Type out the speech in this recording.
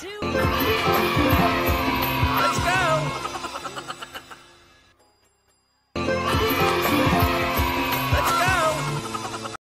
two.